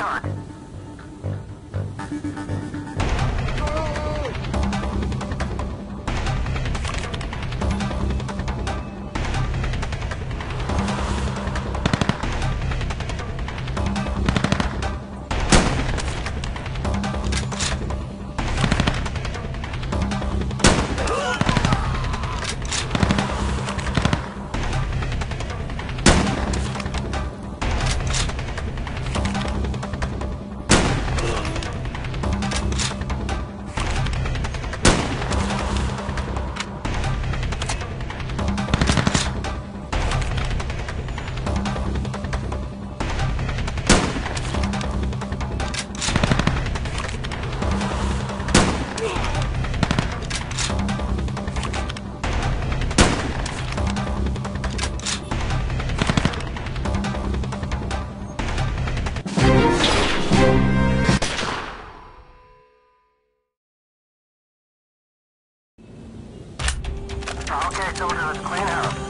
talk. Okay, soldier, let's clean house.